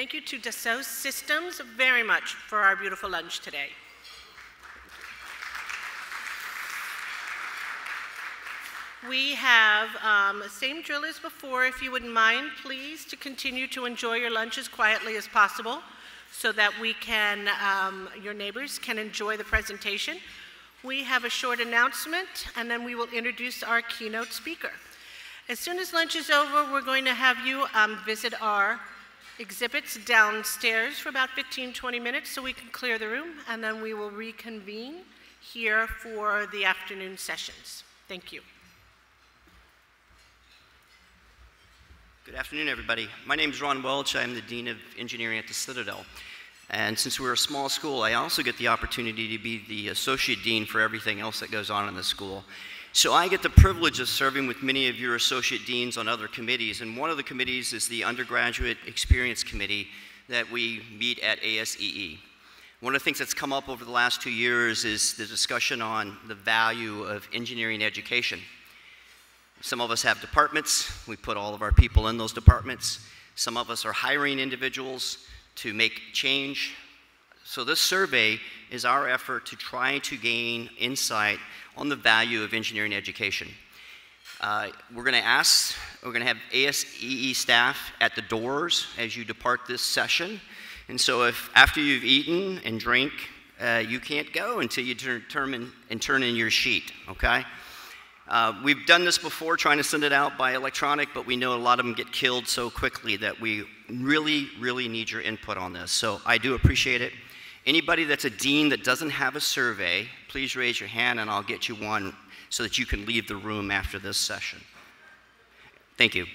Thank you to Dassault Systems very much for our beautiful lunch today. We have um, same drill as before. If you wouldn't mind, please, to continue to enjoy your lunch as quietly as possible so that we can, um, your neighbors can enjoy the presentation. We have a short announcement, and then we will introduce our keynote speaker. As soon as lunch is over, we're going to have you um, visit our exhibits downstairs for about 15, 20 minutes so we can clear the room, and then we will reconvene here for the afternoon sessions. Thank you. Good afternoon, everybody. My name is Ron Welch. I'm the Dean of Engineering at the Citadel. And since we're a small school, I also get the opportunity to be the Associate Dean for everything else that goes on in the school. So I get the privilege of serving with many of your Associate Deans on other committees. And one of the committees is the Undergraduate Experience Committee that we meet at ASEE. One of the things that's come up over the last two years is the discussion on the value of engineering education. Some of us have departments. We put all of our people in those departments. Some of us are hiring individuals to make change. So this survey is our effort to try to gain insight on the value of engineering education. Uh, we're going to ask, we're going to have ASEE staff at the doors as you depart this session. And so if after you've eaten and drink, uh, you can't go until you turn, and turn in your sheet, okay? Uh, we've done this before, trying to send it out by electronic, but we know a lot of them get killed so quickly that we really, really need your input on this. So I do appreciate it. Anybody that's a dean that doesn't have a survey, please raise your hand and I'll get you one so that you can leave the room after this session. Thank you.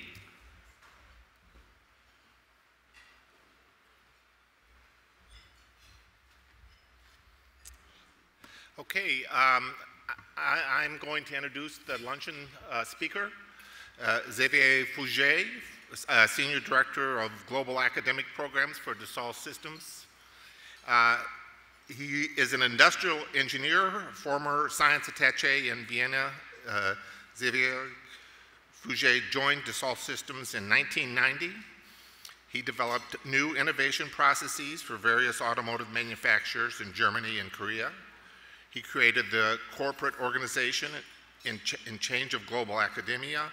Okay, um, I, am going to introduce the luncheon uh, speaker, uh, Xavier Fouger, uh, Senior Director of Global Academic Programs for Dassault Systems. Uh, he is an industrial engineer, former science attache in Vienna. Uh, Xavier Fouger joined Dassault Systems in 1990. He developed new innovation processes for various automotive manufacturers in Germany and Korea. He created the corporate organization in, ch in change of global academia.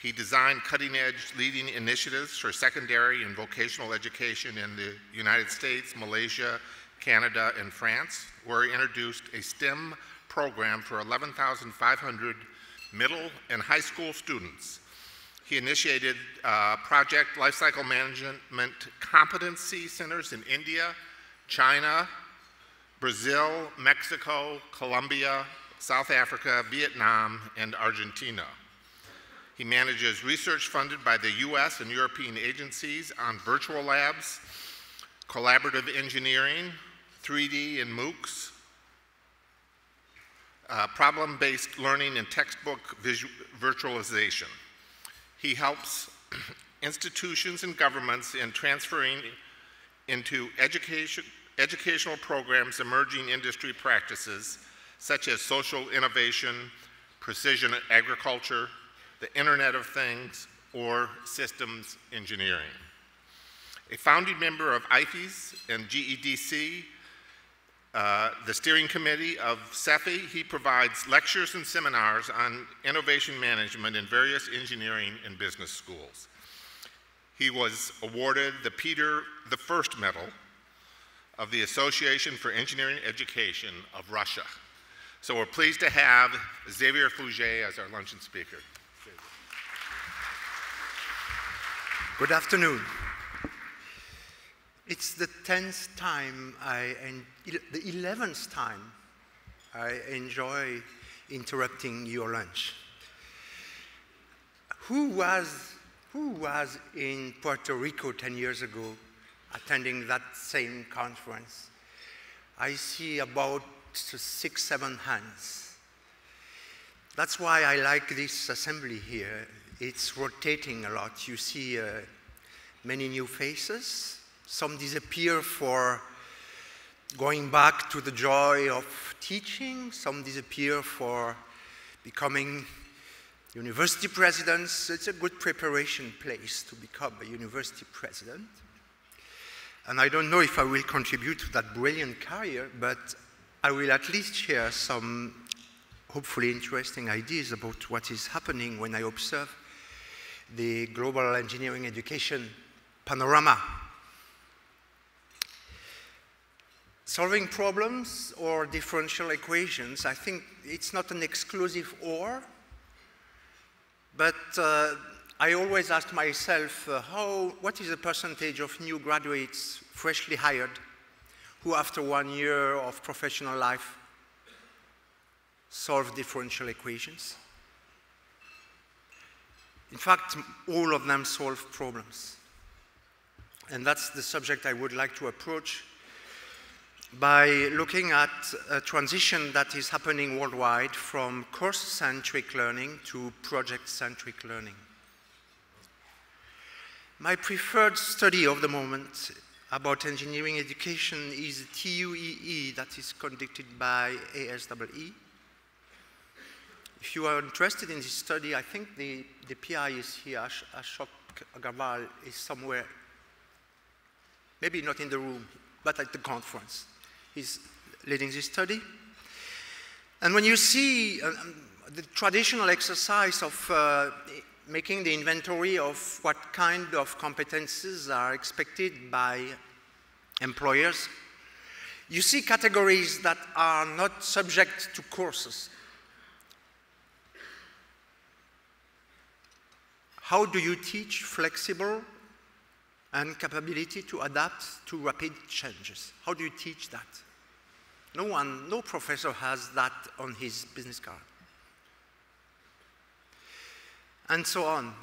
He designed cutting edge leading initiatives for secondary and vocational education in the United States, Malaysia, Canada, and France, where he introduced a STEM program for 11,500 middle and high school students. He initiated uh, project lifecycle management competency centers in India, China, Brazil, Mexico, Colombia, South Africa, Vietnam, and Argentina. He manages research funded by the US and European agencies on virtual labs, collaborative engineering, 3D and MOOCs, uh, problem-based learning and textbook virtualization. He helps institutions and governments in transferring into education, educational programs emerging industry practices such as social innovation, precision agriculture, the Internet of Things, or systems engineering. A founding member of IFEES and GEDC, uh, the steering committee of SEFI, he provides lectures and seminars on innovation management in various engineering and business schools. He was awarded the Peter the First Medal of the Association for Engineering Education of Russia. So we're pleased to have Xavier Fouger as our luncheon speaker. Good afternoon. It's the 10th time I, the 11th time I enjoy interrupting your lunch. Who was, who was in Puerto Rico 10 years ago attending that same conference. I see about six, seven hands. That's why I like this assembly here. It's rotating a lot. You see uh, many new faces. Some disappear for going back to the joy of teaching. Some disappear for becoming university presidents. It's a good preparation place to become a university president. And I don't know if I will contribute to that brilliant career, but I will at least share some hopefully interesting ideas about what is happening when I observe the global engineering education panorama. Solving problems or differential equations, I think it's not an exclusive or, but uh, I always ask myself, uh, how, what is the percentage of new graduates freshly hired who after one year of professional life solve differential equations? In fact, all of them solve problems. And that's the subject I would like to approach by looking at a transition that is happening worldwide from course-centric learning to project-centric learning. My preferred study of the moment about engineering education is TUEE that is conducted by ASEE. If you are interested in this study, I think the, the PI is here, Ash Ashok Agrawal is somewhere, maybe not in the room, but at the conference. He's leading this study. And when you see uh, um, the traditional exercise of uh, making the inventory of what kind of competences are expected by employers, you see categories that are not subject to courses. How do you teach flexible and capability to adapt to rapid changes. How do you teach that? No one, no professor has that on his business card. And so on.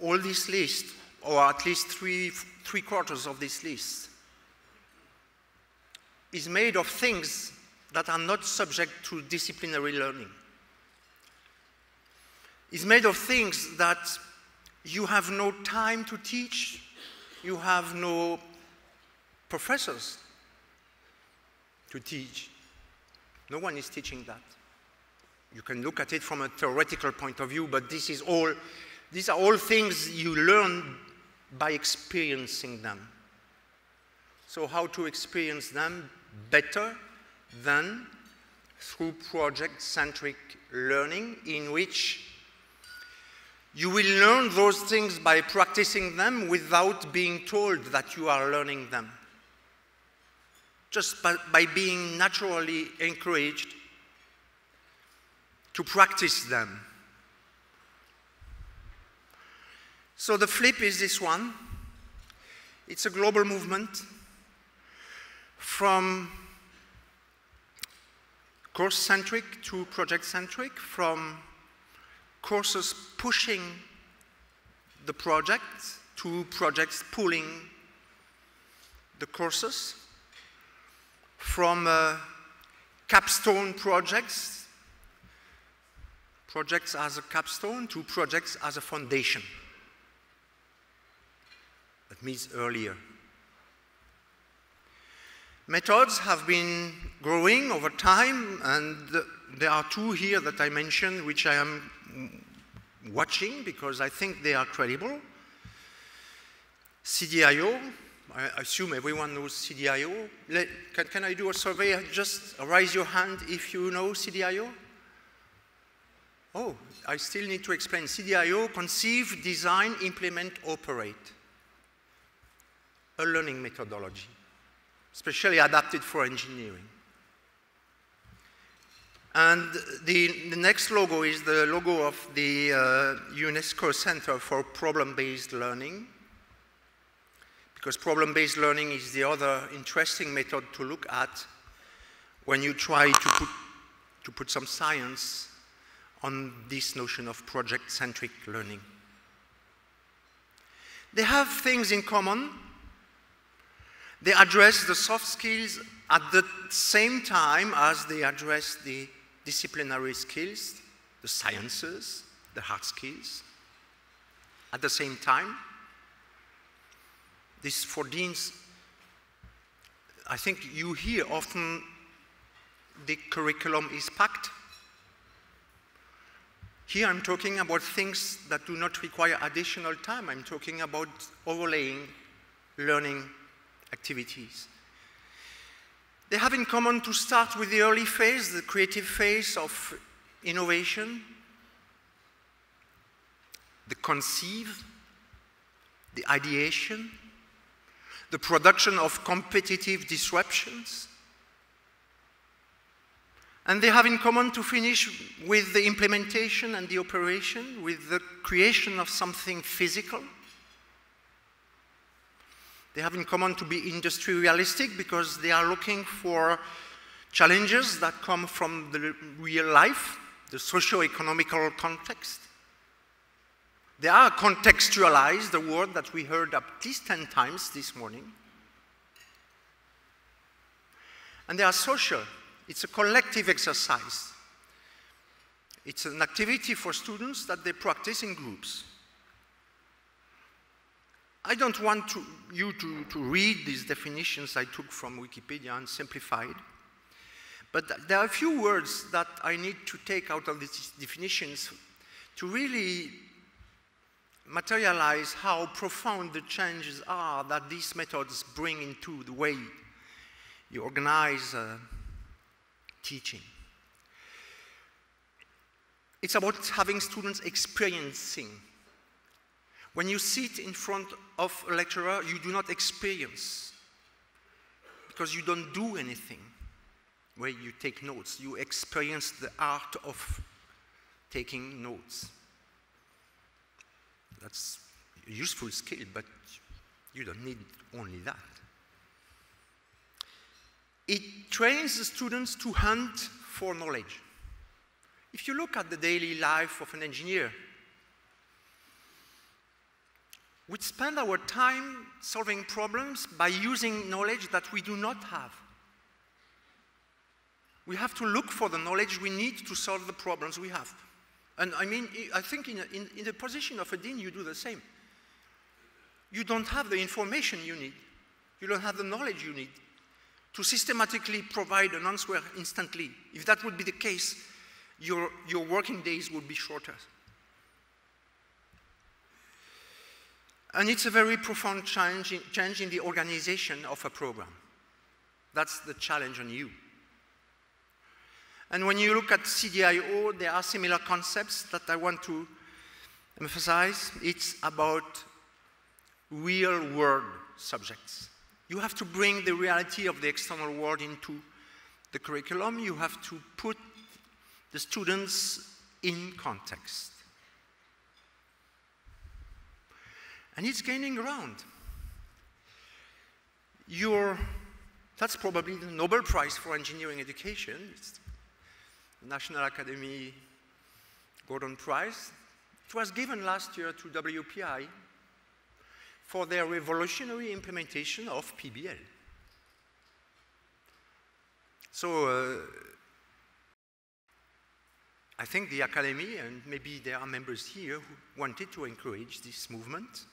All this list, or at least three, three quarters of this list, is made of things that are not subject to disciplinary learning. Is made of things that you have no time to teach you have no professors to teach. No one is teaching that. You can look at it from a theoretical point of view, but this is all, these are all things you learn by experiencing them. So, how to experience them better than through project centric learning, in which you will learn those things by practicing them without being told that you are learning them. Just by, by being naturally encouraged to practice them. So the flip is this one. It's a global movement from course centric to project centric, from courses pushing the project to projects pulling the courses from uh, capstone projects, projects as a capstone, to projects as a foundation. That means earlier. Methods have been growing over time, and there are two here that I mentioned, which I am watching because I think they are credible. CDIO, I assume everyone knows CDIO. Let, can, can I do a survey? Just raise your hand if you know CDIO. Oh, I still need to explain. CDIO, conceive, design, implement, operate. A learning methodology, specially adapted for engineering. And the, the, next logo is the logo of the uh, UNESCO Center for Problem-Based Learning, because problem-based learning is the other interesting method to look at when you try to put, to put some science on this notion of project-centric learning. They have things in common. They address the soft skills at the same time as they address the disciplinary skills, the sciences, the hard skills. At the same time, this for deans, I think you hear often the curriculum is packed. Here I'm talking about things that do not require additional time. I'm talking about overlaying learning activities. They have in common to start with the early phase, the creative phase of innovation, the conceive, the ideation, the production of competitive disruptions. And they have in common to finish with the implementation and the operation, with the creation of something physical. They have in common to be industry realistic because they are looking for challenges that come from the real life, the socio-economical context. They are contextualized, the word that we heard at least 10 times this morning. And they are social. It's a collective exercise. It's an activity for students that they practice in groups. I don't want to, you to, to read these definitions I took from Wikipedia and simplified, but there are a few words that I need to take out of these definitions to really materialize how profound the changes are that these methods bring into the way you organize uh, teaching. It's about having students experiencing. When you sit in front of a lecturer, you do not experience because you don't do anything where you take notes. You experience the art of taking notes. That's a useful skill, but you don't need only that. It trains the students to hunt for knowledge. If you look at the daily life of an engineer, we spend our time solving problems by using knowledge that we do not have. We have to look for the knowledge we need to solve the problems we have. And I mean, I think in, in, in the position of a dean, you do the same. You don't have the information you need. You don't have the knowledge you need to systematically provide an answer instantly. If that would be the case, your, your working days would be shorter. And it's a very profound change in, change in the organization of a program. That's the challenge on you. And when you look at CDIO, there are similar concepts that I want to emphasize. It's about real world subjects. You have to bring the reality of the external world into the curriculum. You have to put the students in context. And it's gaining ground. Your, that's probably the Nobel Prize for Engineering Education. It's National Academy Gordon Prize. It was given last year to WPI for their revolutionary implementation of PBL. So uh, I think the Academy, and maybe there are members here who wanted to encourage this movement.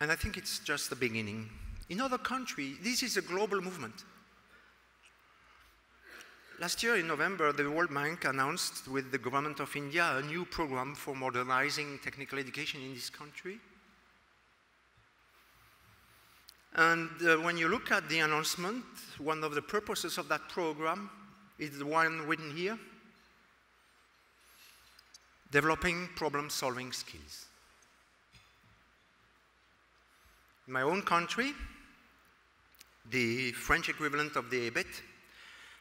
And I think it's just the beginning. In other countries, this is a global movement. Last year in November, the World Bank announced with the government of India a new program for modernizing technical education in this country. And uh, when you look at the announcement, one of the purposes of that program is the one written here, developing problem-solving skills. In my own country, the French equivalent of the ABET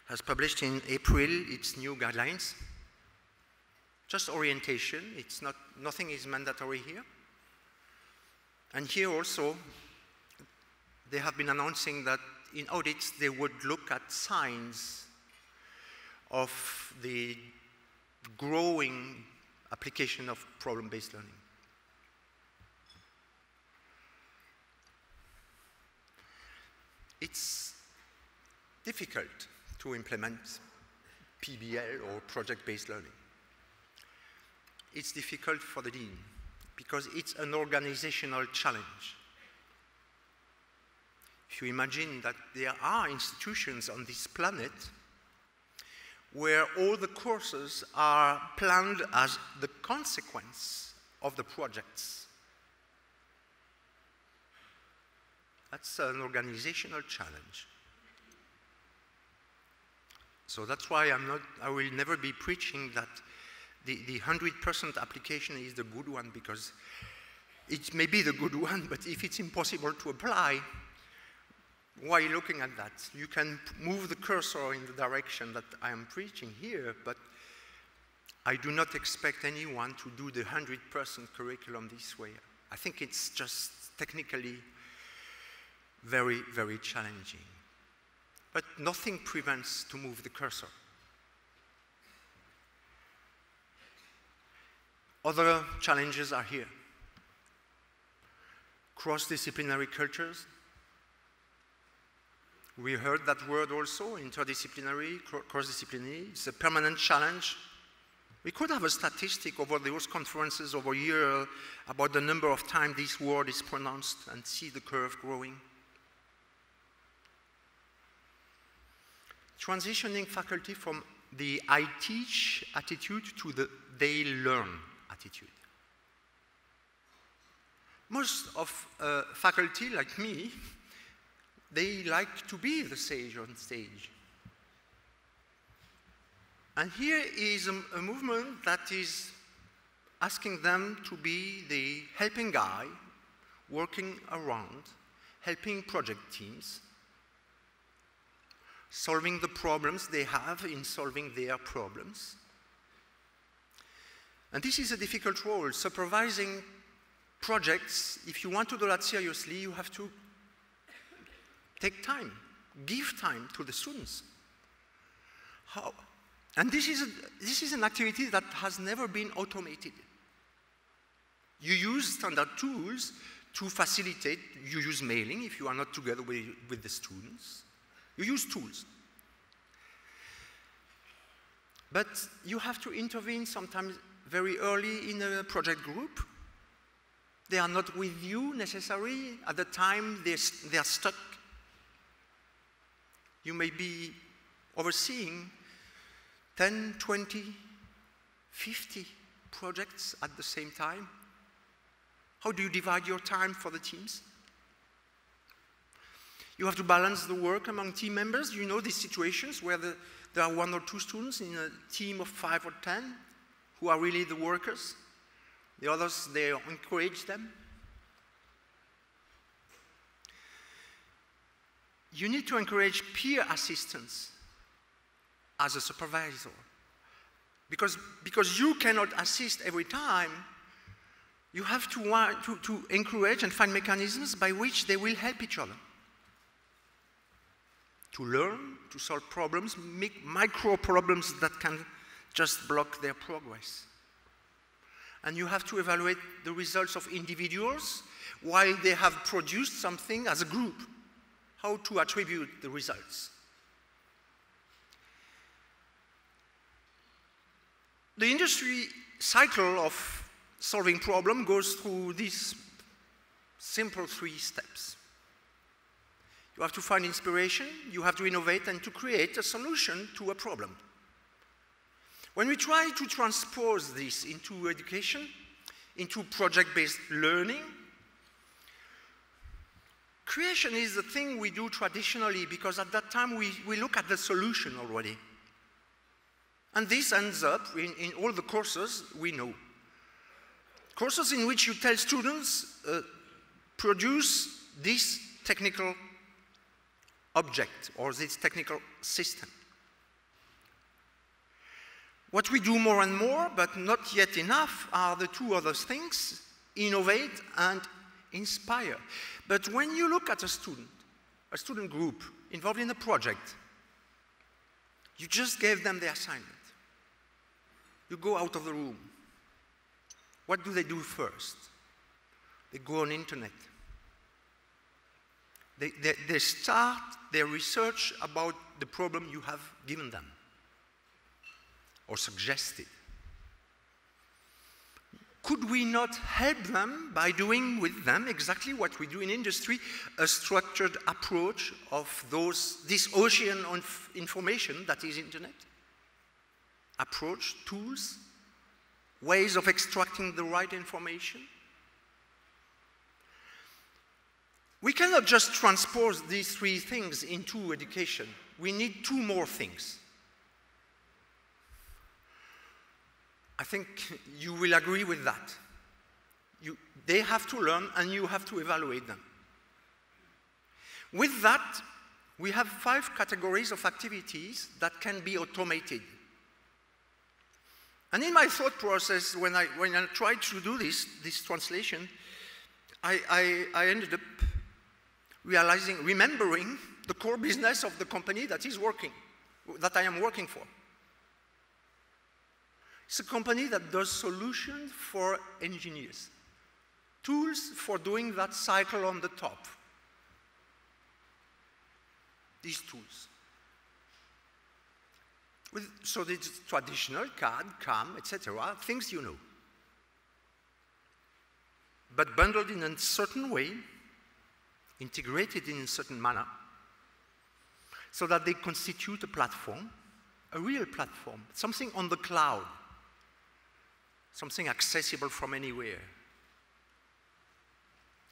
has published in April its new guidelines. Just orientation, it's not, nothing is mandatory here. And here also, they have been announcing that in audits they would look at signs of the growing application of problem-based learning. It's difficult to implement PBL or project-based learning. It's difficult for the dean because it's an organizational challenge. If you imagine that there are institutions on this planet where all the courses are planned as the consequence of the projects. That's an organizational challenge. So that's why I'm not, I will never be preaching that the, the 100% application is the good one because it may be the good one, but if it's impossible to apply, why looking at that? You can move the cursor in the direction that I am preaching here, but I do not expect anyone to do the 100% curriculum this way. I think it's just technically very, very challenging. But nothing prevents to move the cursor. Other challenges are here. Cross-disciplinary cultures. We heard that word also, interdisciplinary, cross-disciplinary. It's a permanent challenge. We could have a statistic over those conferences over a year about the number of times this word is pronounced and see the curve growing. Transitioning faculty from the I teach attitude to the they learn attitude. Most of uh, faculty, like me, they like to be the sage on stage. And here is a, a movement that is asking them to be the helping guy, working around, helping project teams, solving the problems they have in solving their problems. And this is a difficult role. Supervising projects, if you want to do that seriously, you have to take time, give time to the students. How? And this is, a, this is an activity that has never been automated. You use standard tools to facilitate, you use mailing if you are not together with, with the students. You use tools. But you have to intervene sometimes very early in a project group. They are not with you necessarily. At the time, they're, they're stuck. You may be overseeing 10, 20, 50 projects at the same time. How do you divide your time for the teams? You have to balance the work among team members. You know these situations where the, there are one or two students in a team of five or ten who are really the workers. The others, they encourage them. You need to encourage peer assistance as a supervisor. Because, because you cannot assist every time, you have to, to, to encourage and find mechanisms by which they will help each other. To learn, to solve problems, make micro problems that can just block their progress. And you have to evaluate the results of individuals while they have produced something as a group, how to attribute the results. The industry cycle of solving problem goes through these simple three steps. You have to find inspiration, you have to innovate, and to create a solution to a problem. When we try to transpose this into education, into project-based learning, creation is the thing we do traditionally because at that time we, we look at the solution already. And this ends up in, in all the courses we know. Courses in which you tell students, uh, produce this technical object or this technical system. What we do more and more, but not yet enough, are the two other things innovate and inspire. But when you look at a student, a student group involved in a project, you just gave them the assignment. You go out of the room. What do they do first? They go on internet. They, they, they start their research about the problem you have given them or suggested. Could we not help them by doing with them exactly what we do in industry, a structured approach of those, this ocean of information that is internet? Approach, tools, ways of extracting the right information? We cannot just transpose these three things into education. We need two more things. I think you will agree with that. You, they have to learn and you have to evaluate them. With that, we have five categories of activities that can be automated. And in my thought process, when I, when I tried to do this, this translation, I, I, I ended up realizing, remembering the core business of the company that is working, that I am working for. It's a company that does solutions for engineers, tools for doing that cycle on the top. These tools. With, so it's traditional CAD, CAM, etc., things you know. But bundled in a certain way, integrated in a certain manner, so that they constitute a platform, a real platform, something on the cloud, something accessible from anywhere.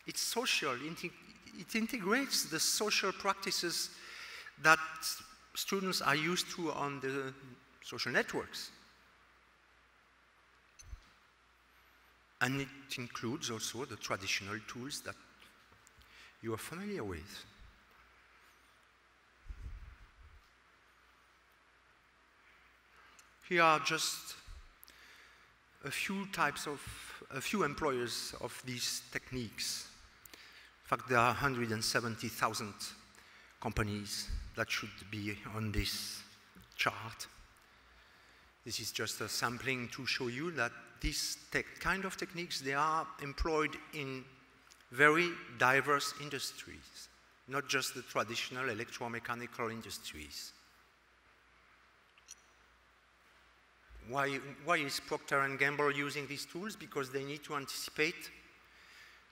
It's social, it integrates the social practices that students are used to on the social networks. And it includes also the traditional tools that you are familiar with. Here are just a few types of, a few employers of these techniques. In fact, there are 170,000 companies that should be on this chart. This is just a sampling to show you that these kind of techniques, they are employed in very diverse industries, not just the traditional electromechanical industries. Why, why is Procter & Gamble using these tools? Because they need to anticipate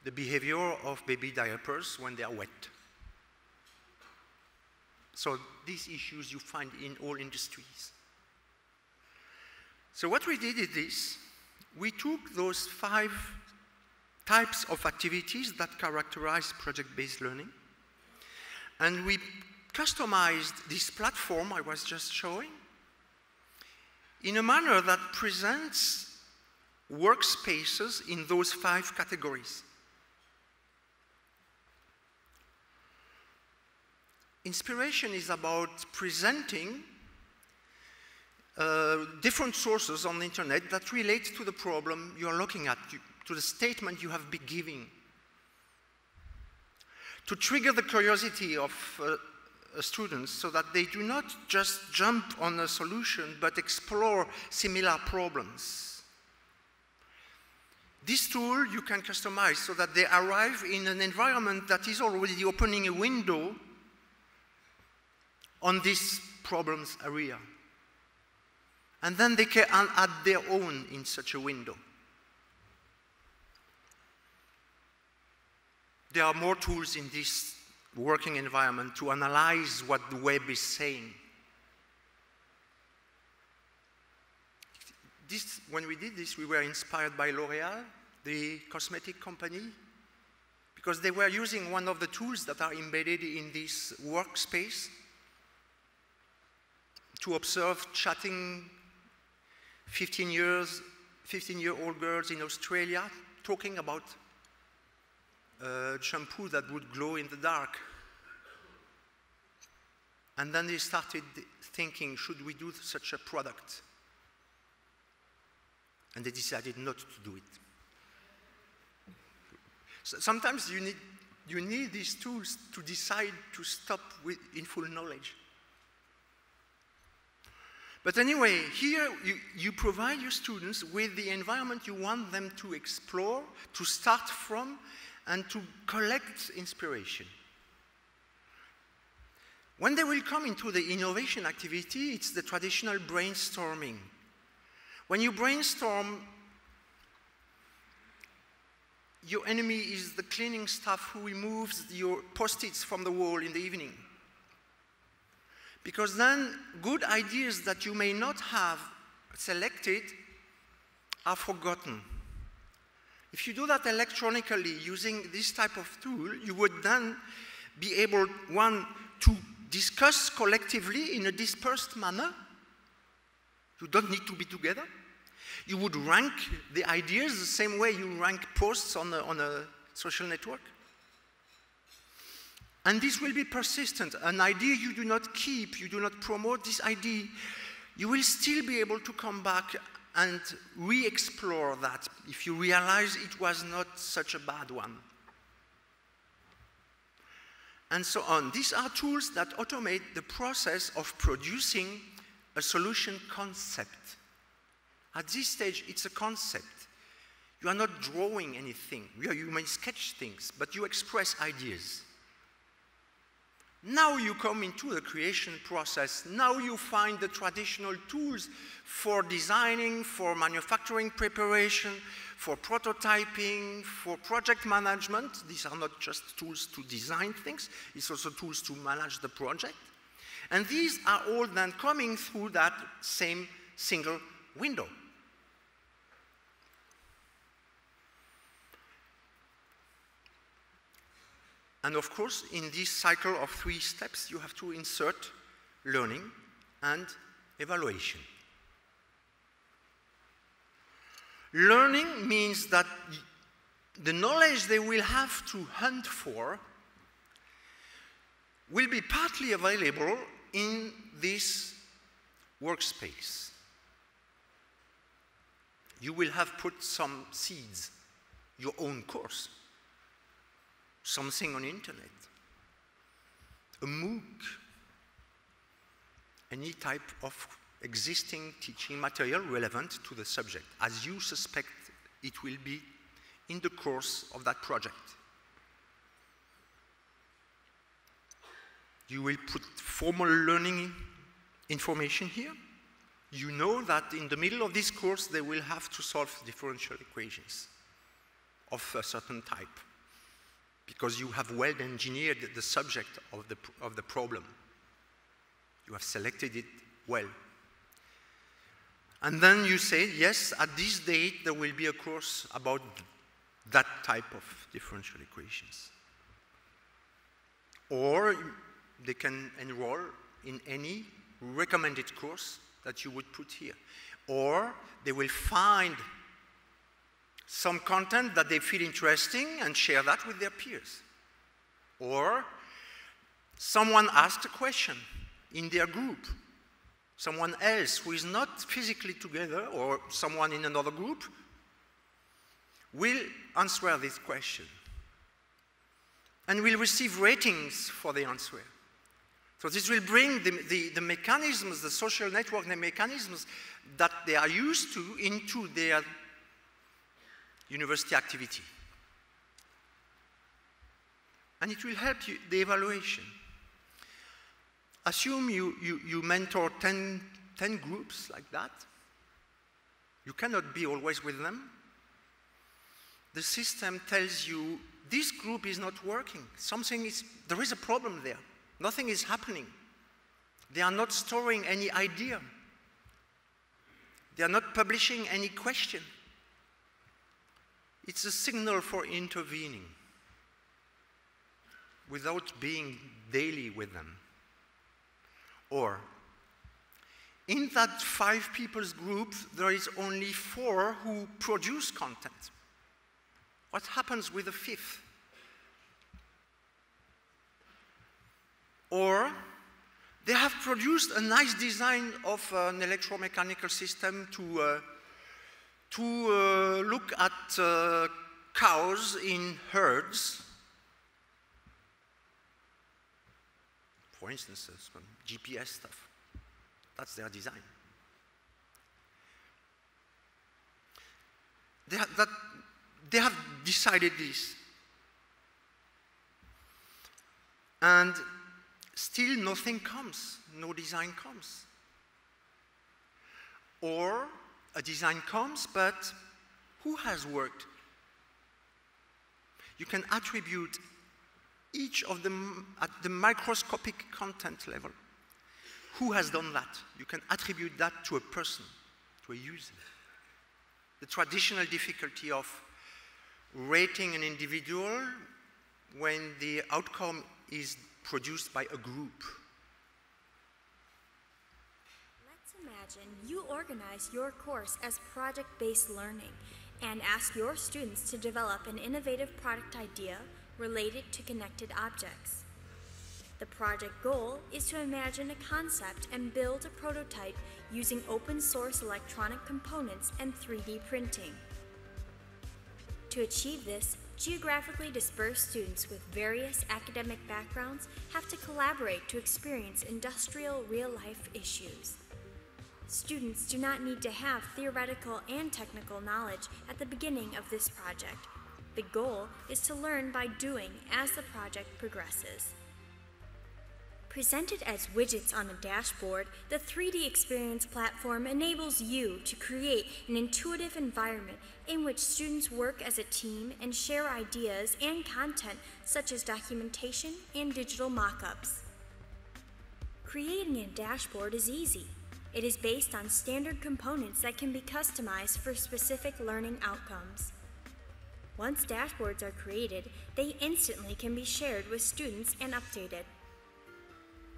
the behavior of baby diapers when they are wet. So these issues you find in all industries. So what we did is this. We took those five types of activities that characterize project-based learning, and we customized this platform I was just showing in a manner that presents workspaces in those five categories. Inspiration is about presenting uh, different sources on the internet that relate to the problem you're looking at, to the statement you have been giving. To trigger the curiosity of uh, uh, students so that they do not just jump on a solution but explore similar problems. This tool you can customize so that they arrive in an environment that is already opening a window on this problems area. And then they can add their own in such a window. There are more tools in this working environment to analyze what the web is saying. This, when we did this, we were inspired by L'Oreal, the cosmetic company, because they were using one of the tools that are embedded in this workspace to observe chatting 15 years, 15 year old girls in Australia talking about uh, shampoo that would glow in the dark. And then they started thinking, should we do such a product? And they decided not to do it. So sometimes you need, you need these tools to decide to stop with, in full knowledge. But anyway, here you, you provide your students with the environment you want them to explore, to start from, and to collect inspiration. When they will come into the innovation activity, it's the traditional brainstorming. When you brainstorm, your enemy is the cleaning staff who removes your post-its from the wall in the evening. Because then good ideas that you may not have selected are forgotten. If you do that electronically using this type of tool, you would then be able, one, to discuss collectively in a dispersed manner. You don't need to be together. You would rank the ideas the same way you rank posts on a, on a social network. And this will be persistent. An idea you do not keep, you do not promote this idea, you will still be able to come back and re explore that if you realize it was not such a bad one. And so on. These are tools that automate the process of producing a solution concept. At this stage, it's a concept. You are not drawing anything. You may sketch things, but you express ideas. Now you come into the creation process. Now you find the traditional tools for designing, for manufacturing preparation, for prototyping, for project management. These are not just tools to design things, it's also tools to manage the project. And these are all then coming through that same single window. And of course, in this cycle of three steps, you have to insert learning and evaluation. Learning means that the knowledge they will have to hunt for will be partly available in this workspace. You will have put some seeds, your own course something on internet, a MOOC, any type of existing teaching material relevant to the subject, as you suspect it will be in the course of that project. You will put formal learning information here. You know that in the middle of this course they will have to solve differential equations of a certain type because you have well engineered the subject of the, of the problem. You have selected it well. And then you say, yes, at this date there will be a course about that type of differential equations. Or they can enroll in any recommended course that you would put here. Or they will find some content that they feel interesting and share that with their peers. Or someone asked a question in their group. Someone else who is not physically together or someone in another group will answer this question and will receive ratings for the answer. So this will bring the, the, the, mechanisms, the social network the mechanisms that they are used to into their university activity. And it will help you, the evaluation. Assume you, you, you mentor 10, 10 groups like that. You cannot be always with them. The system tells you this group is not working. Something is, there is a problem there. Nothing is happening. They are not storing any idea. They are not publishing any question. It's a signal for intervening without being daily with them. Or, in that five people's group, there is only four who produce content. What happens with the fifth? Or, they have produced a nice design of an electromechanical system to uh, to uh, look at uh, cows in herds. For instance, some GPS stuff. That's their design. They have, that, they have decided this. And still nothing comes, no design comes. Or a design comes, but who has worked? You can attribute each of them at the microscopic content level. Who has done that? You can attribute that to a person, to a user. The traditional difficulty of rating an individual when the outcome is produced by a group. Imagine you organize your course as project based learning and ask your students to develop an innovative product idea related to connected objects. The project goal is to imagine a concept and build a prototype using open source electronic components and 3D printing. To achieve this, geographically dispersed students with various academic backgrounds have to collaborate to experience industrial real life issues. Students do not need to have theoretical and technical knowledge at the beginning of this project. The goal is to learn by doing as the project progresses. Presented as widgets on a dashboard, the 3D Experience platform enables you to create an intuitive environment in which students work as a team and share ideas and content such as documentation and digital mockups. Creating a dashboard is easy. It is based on standard components that can be customized for specific learning outcomes. Once dashboards are created, they instantly can be shared with students and updated.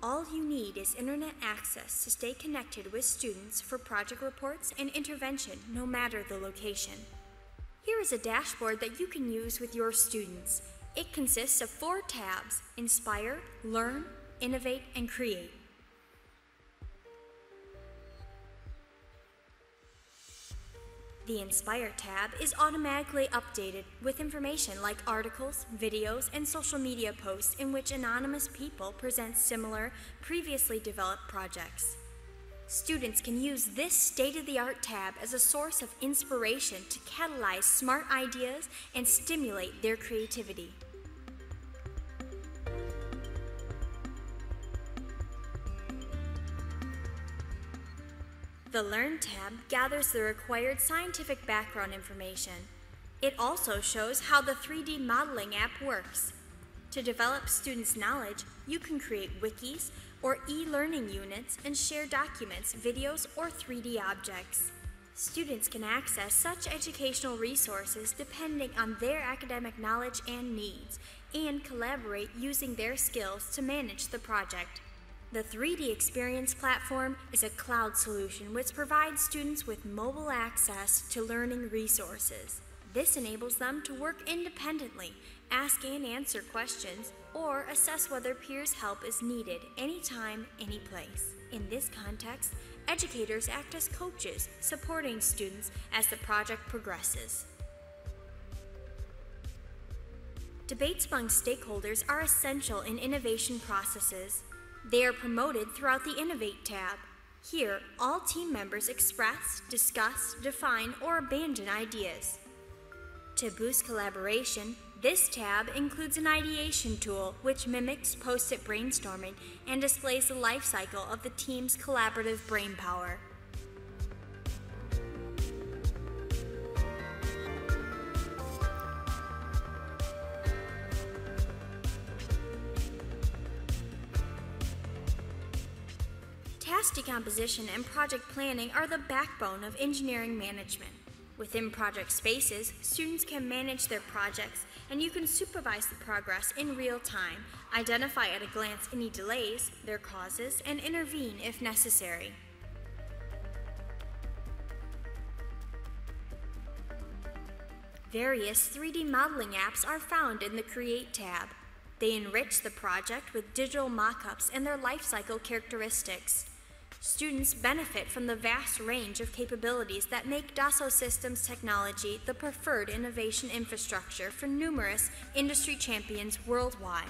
All you need is internet access to stay connected with students for project reports and intervention no matter the location. Here is a dashboard that you can use with your students. It consists of four tabs Inspire, Learn, Innovate, and Create. The Inspire tab is automatically updated with information like articles, videos, and social media posts in which anonymous people present similar, previously developed projects. Students can use this state of the art tab as a source of inspiration to catalyze smart ideas and stimulate their creativity. The Learn tab gathers the required scientific background information. It also shows how the 3D modeling app works. To develop students' knowledge, you can create wikis or e learning units and share documents, videos, or 3D objects. Students can access such educational resources depending on their academic knowledge and needs, and collaborate using their skills to manage the project. The 3D Experience platform is a cloud solution which provides students with mobile access to learning resources. This enables them to work independently, ask and answer questions, or assess whether peers' help is needed anytime, any place. In this context, educators act as coaches, supporting students as the project progresses. Debates among stakeholders are essential in innovation processes. They are promoted throughout the Innovate tab. Here, all team members express, discuss, define, or abandon ideas. To boost collaboration, this tab includes an ideation tool which mimics post it brainstorming and displays the life cycle of the team's collaborative brain decomposition and project planning are the backbone of engineering management. Within project spaces, students can manage their projects and you can supervise the progress in real time, identify at a glance any delays, their causes, and intervene if necessary. Various 3D modeling apps are found in the Create tab. They enrich the project with digital mockups and their lifecycle characteristics. Students benefit from the vast range of capabilities that make Dassault Systèmes technology the preferred innovation infrastructure for numerous industry champions worldwide.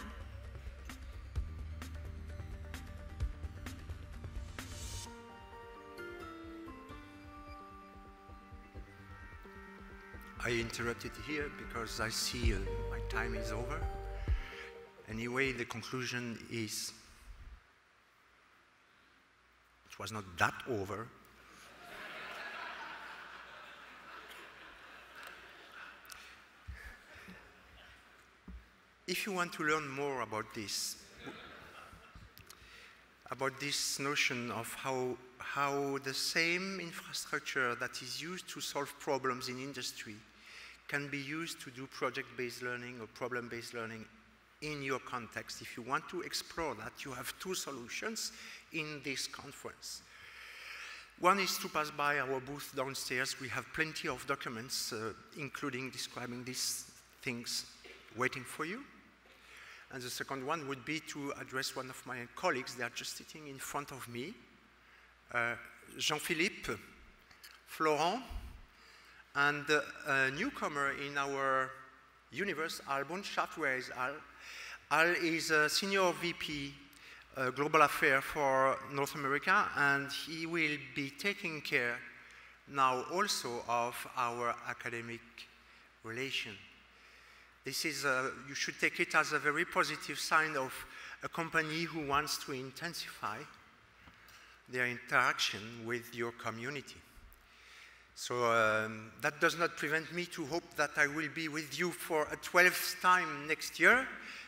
I interrupted here because I see uh, my time is over. Anyway, the conclusion is it was not that over. if you want to learn more about this, about this notion of how, how the same infrastructure that is used to solve problems in industry can be used to do project-based learning or problem-based learning in your context. If you want to explore that, you have two solutions in this conference. One is to pass by our booth downstairs. We have plenty of documents, uh, including describing these things, waiting for you. And the second one would be to address one of my colleagues. They are just sitting in front of me. Uh, Jean-Philippe, Florent, and uh, a newcomer in our universe, Al Bunshaft. Al is a senior VP uh, Global Affairs for North America, and he will be taking care now also of our academic relation. This is, a, you should take it as a very positive sign of a company who wants to intensify their interaction with your community. So um, that does not prevent me to hope that I will be with you for a 12th time next year.